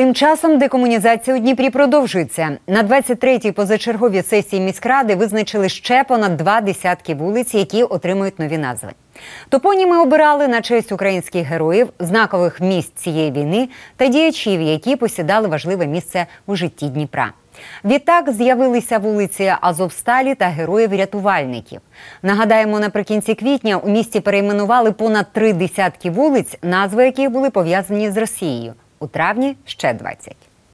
Тим часом декомунізація у Дніпрі продовжується. На 23-й позачерговій сесії міськради визначили ще понад два десятки вулиць, які отримують нові назви. Топоніми обирали на честь українських героїв, знакових місць цієї війни та діячів, які посідали важливе місце у житті Дніпра. Відтак з'явилися вулиці Азовсталі та героїв-рятувальників. Нагадаємо, наприкінці квітня у місті перейменували понад три десятки вулиць, назви яких були пов'язані з Росією. У травні ще 20.